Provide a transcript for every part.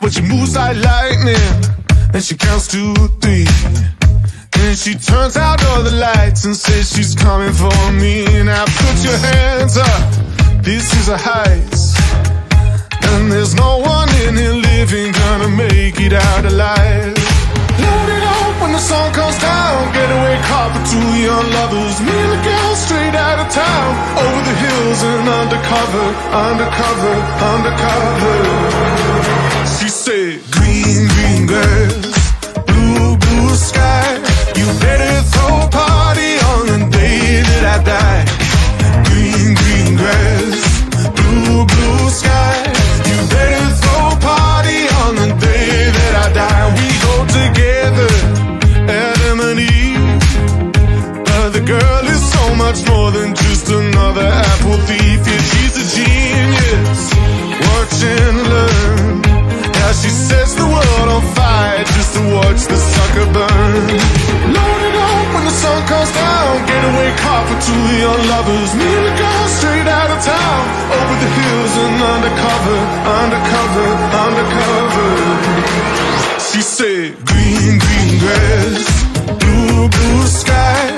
But she moves like lightning, and she counts to three. Then she turns out all the lights and says she's coming for me. Now put your hands up, this is a heist. And there's no one in here living gonna make it out alive. Load it up when the sun comes car for two young lovers. Me and the girl straight out of town. Over the hills and undercover, undercover, undercover. Much more than just another apple thief. Yeah, she's a genius. Watch and learn. How she sets the world on fire just to watch the sucker burn. Load it up when the sun comes down. Getaway car for two young lovers. Me and the girl straight out of town. Over the hills and undercover, undercover, undercover. She said, Green, green grass, blue, blue sky.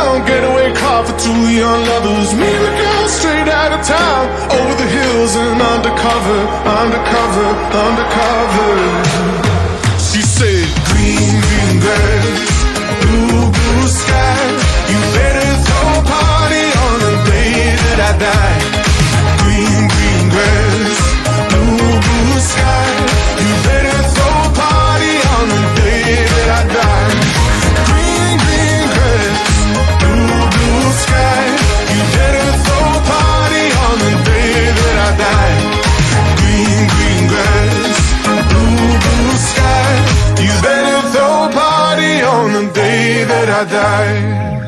down Getaway car for two young lovers. Me and the girl straight out of town. Over the hills and undercover Undercover, undercover. She said green, green grass Blue, blue sky. the day that I die.